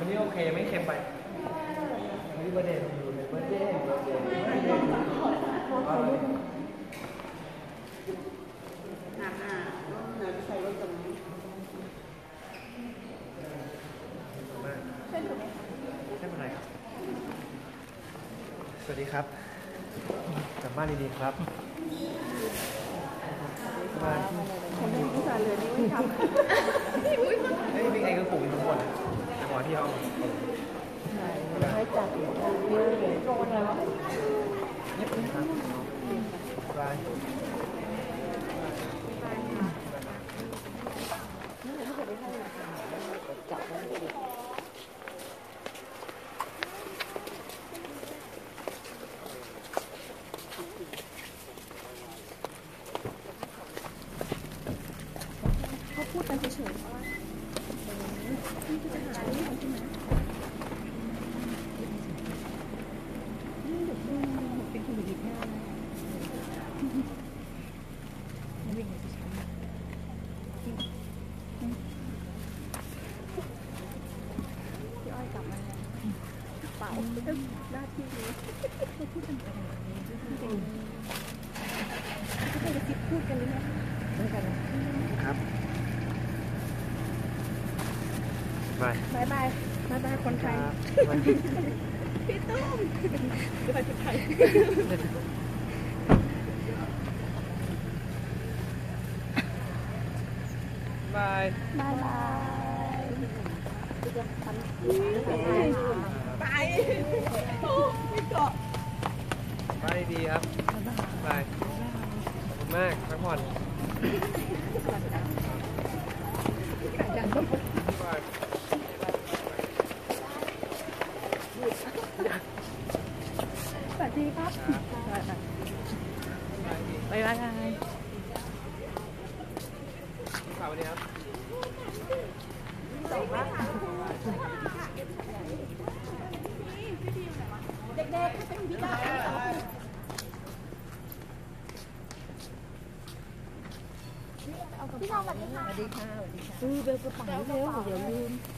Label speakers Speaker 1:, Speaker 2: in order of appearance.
Speaker 1: ันนี้โอเคไม่เค็มไปนี่ประเด็นอยู่ในประเด็นประเด็น
Speaker 2: หนักอะต้องหนักใส่รถตรงนี้
Speaker 1: ไม่เป็นไรครับ สวัสดีครับกลับบ้านดีๆครับมา
Speaker 2: ฉันเป็นผู้ชายเลยนี่ไม่ทำ
Speaker 1: เฮ้ยพี่เองก็ปลูกอยู่ข้างบน จัวที่เอา
Speaker 2: ให้จัดวิวเลยโดนแล้ว
Speaker 1: เงียบเลยครับบาย
Speaker 2: จับไว้ดิ
Speaker 3: เขาพูดกันเฉยๆว่าะหาที่ของที่ไหนนี่เด็กเด็กเป็นคนดีแค่ไหนไม่วิ่งเฉยก ลับมาแล้วเปล่าก็หน้าที่นี้เขาพูดกันอะไรจริงๆเขาเคยจะคิดพูดกันหรือไง
Speaker 2: ไม่กันนะครับ
Speaker 1: บาย
Speaker 3: บายบายบายบายคนไทย
Speaker 1: บาย
Speaker 3: พี่ตุ้มคือไปคนไทย
Speaker 1: บาย
Speaker 3: บายบายไปโอ้ไม่เกาะ
Speaker 1: บายดีครับบายขอบคุณมากพักผ่อนบาย
Speaker 3: สวัสดีครับ
Speaker 1: บายดี
Speaker 3: บายบาย
Speaker 1: สวัสดีครั